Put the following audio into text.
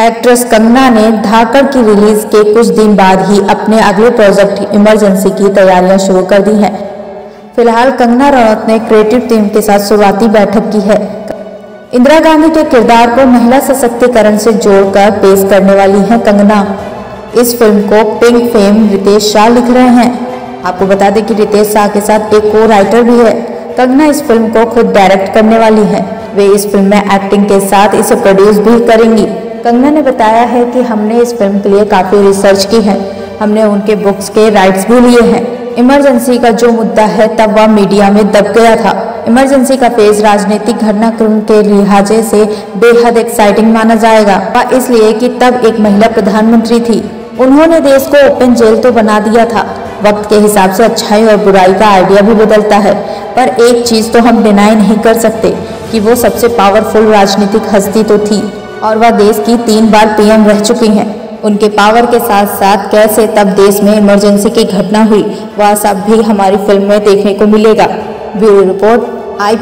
Actress Kangana ने धाकड़ की release के कुछ दिन बाद ही अपने अगले प्रोजेक्ट इमरजेंसी की तैयारियाँ शुरू कर दी हैं। फ़िलहाल कंगना रनौत ने क्रिएटिव टीम के साथ शुरुआती बैठक की है। इंदिरा गांधी के किरदार को महिला सशक्तिकरण से जोड़कर पेश करने वाली हैं कंगना। इस फ़िल्म को पिंक फेम रितेश शाह लिख रहे हैं। आपको बता दें कि रितेश शाह के साथ एक को राइटर भी है। कंगना इस फ़िल्म को खुद डायरेक्ट करने वाली है। वे इस फ़िल्म में एक्टिंग के साथ इसे प्रोड्यूस भी करेंगी। कंगना ने बताया है कि हमने इस फ़िल्म के लिए काफ़ी रिसर्च की है। हमने उनके बुक्स के राइट्स भी लिए हैं। इमरजेंसी का जो मुद्दा है, तब वह मीडिया में दब गया था। इमरजेंसी का फ़ेज़ राजनीतिक घटनाक्रम के लिहाजे से बेहद एक्साइटिंग माना जाएगा। वह इसलिए कि तब एक महिला प्रधानमंत्री थी। उन्होंने देश को ओपन जेल तो बना दिया था। वक्त के हिसाब से अच्छाई और बुराई का आइडिया भी बदलता है। पर एक चीज़ तो हम डिनाई नहीं कर सकते, कि वो सबसे पावरफुल राजनीतिक हस्ती तो थी। और वह देश की तीन बार पीएम रह चुकी हैं। उनके पावर के साथ साथ कैसे तब देश में इमरजेंसी की घटना हुई, वह सब भी हमारी फ़िल्म में देखने को मिलेगा। ब्यूरो रिपोर्ट आई